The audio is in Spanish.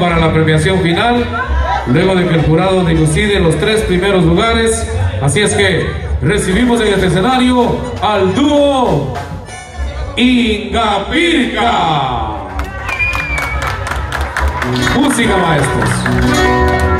para la premiación final, luego de que el jurado dilucide los tres primeros lugares. Así es que recibimos en este escenario al dúo Ingapirca. Música maestros.